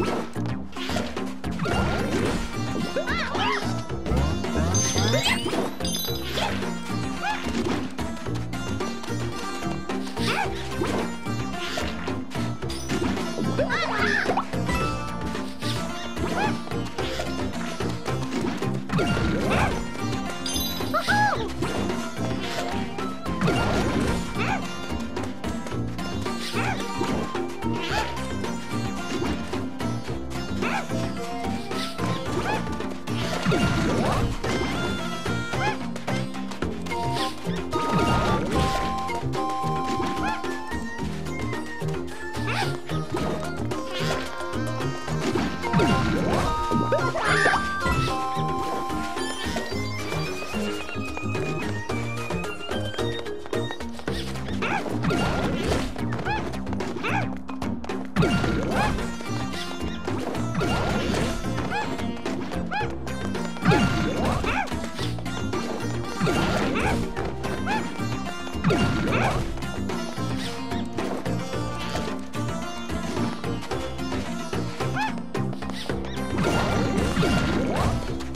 Ah! ah! ah! ah! Oh, my God.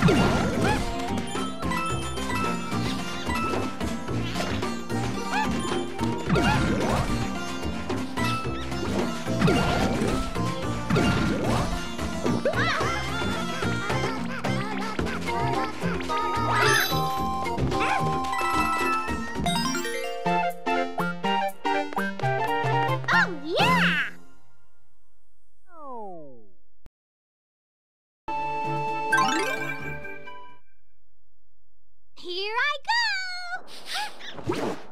Ah! you